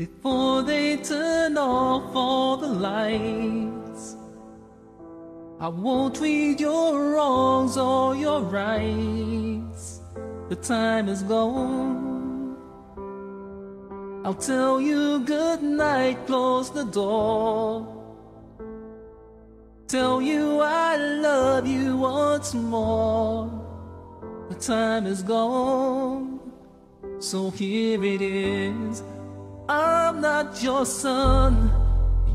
before they turn off all the lights. I won't read your wrongs or your rights. The time is gone. I'll tell you good night, close the door. Tell you I love you once more. The time is gone. So here it is. I'm not your son.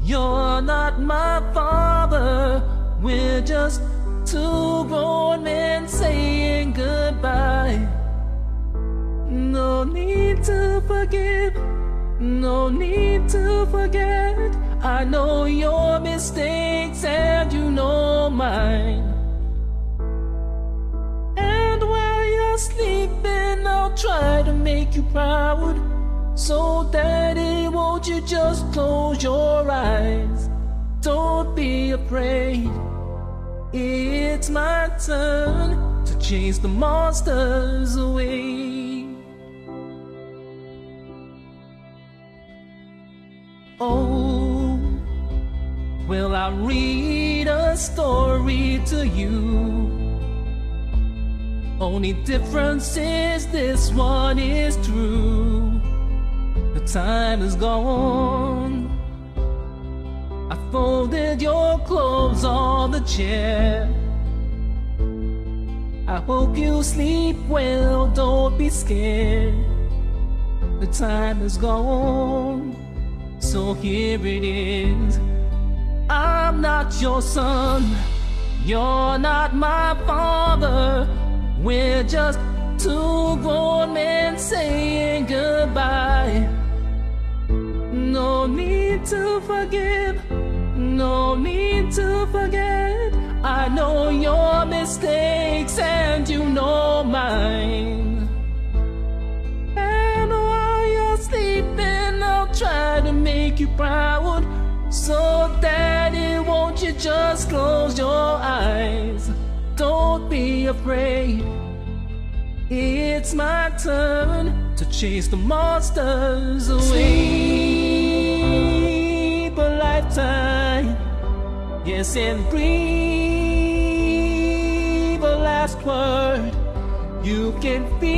You're not my father. We're just two grown men saying goodbye. No need to forgive. No need to forget. I know your mistakes and you know mine. And while you're sleeping, I'll try to make you proud. So, Daddy, won't you just close your eyes? Don't be afraid. It's my turn to chase the monsters away. Oh, will I read a story to you? Only difference is this one is true. Time is gone. I folded your clothes on the chair. I hope you sleep well, don't be scared. The time is gone, so here it is. I'm not your son, you're not my father. We're just two grown men saying goodbye. No need to forgive, no need to forget. I know your mistakes and you know mine. And while you're sleeping, I'll try to make you proud. So, Daddy, won't you just close your eyes? Don't be afraid. It's my turn to chase the monsters away. Lifetime, yes, and breathe the last word. You can feel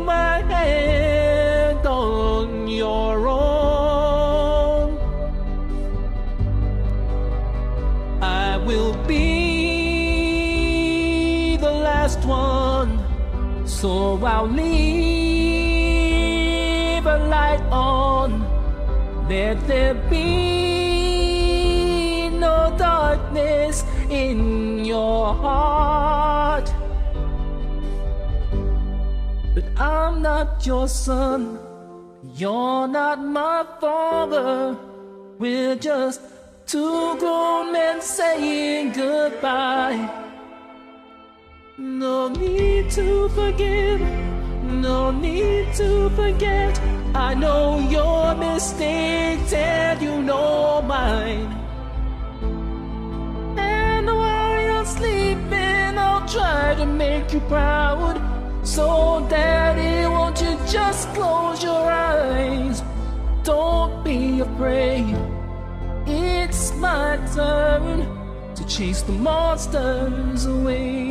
my hand on your own. I will be the last one, so I'll leave a light on. Let there be no darkness in your heart. But I'm not your son, you're not my father. We're just two grown men saying goodbye. No need to forgive, no need to forget. I know your mistakes and you know mine. And while you're sleeping, I'll try to make you proud. So, Daddy, won't you just close your eyes? Don't be afraid. It's my turn to chase the monsters away.